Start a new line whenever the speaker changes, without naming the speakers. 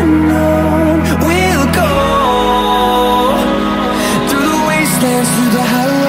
We'll go through the wastelands, through the highways.